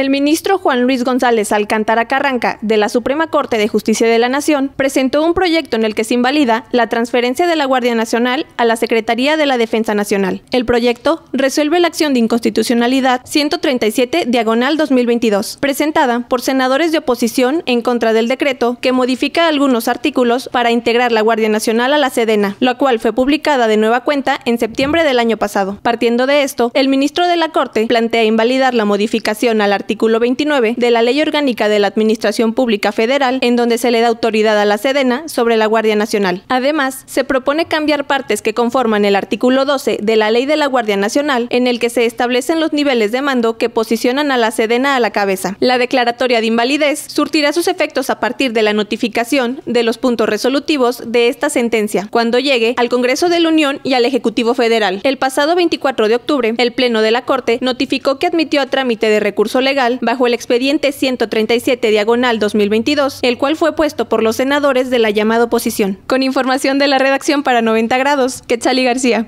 El ministro Juan Luis González Alcántara Carranca, de la Suprema Corte de Justicia de la Nación, presentó un proyecto en el que se invalida la transferencia de la Guardia Nacional a la Secretaría de la Defensa Nacional. El proyecto resuelve la acción de inconstitucionalidad 137 diagonal 2022, presentada por senadores de oposición en contra del decreto que modifica algunos artículos para integrar la Guardia Nacional a la Sedena, la cual fue publicada de nueva cuenta en septiembre del año pasado. Partiendo de esto, el ministro de la Corte plantea invalidar la modificación al artículo artículo 29 de la Ley Orgánica de la Administración Pública Federal, en donde se le da autoridad a la Sedena sobre la Guardia Nacional. Además, se propone cambiar partes que conforman el artículo 12 de la Ley de la Guardia Nacional, en el que se establecen los niveles de mando que posicionan a la Sedena a la cabeza. La declaratoria de invalidez surtirá sus efectos a partir de la notificación de los puntos resolutivos de esta sentencia, cuando llegue al Congreso de la Unión y al Ejecutivo Federal. El pasado 24 de octubre, el Pleno de la Corte notificó que admitió a trámite de recurso legal bajo el expediente 137 diagonal 2022, el cual fue puesto por los senadores de la llamada oposición. Con información de la redacción para 90 grados, Quetzali García.